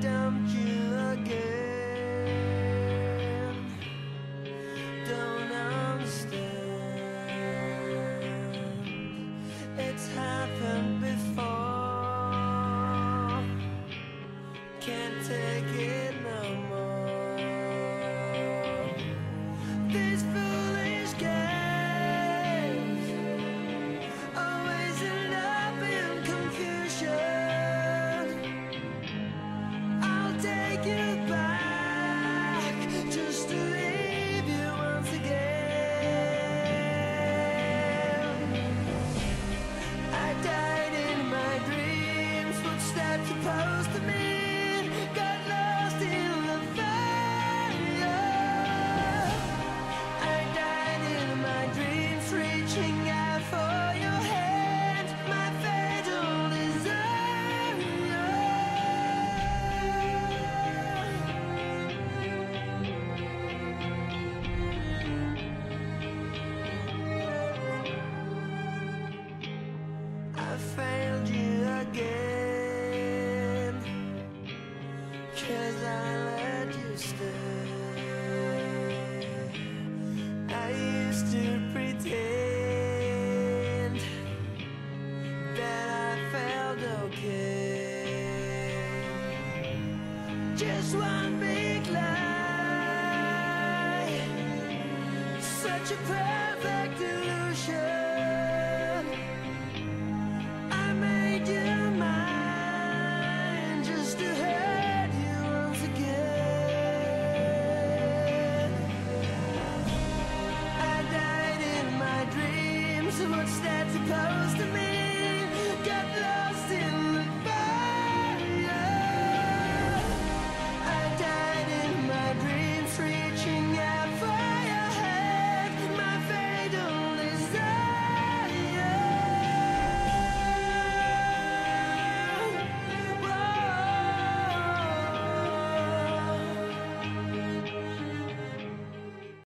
dumped you again. Don't understand. It's happened before. Can't take it. goodbye. Just one big lie. Such a perfect illusion. I made you mine Just to hurt you once again. I died in my dreams. What's that supposed to mean?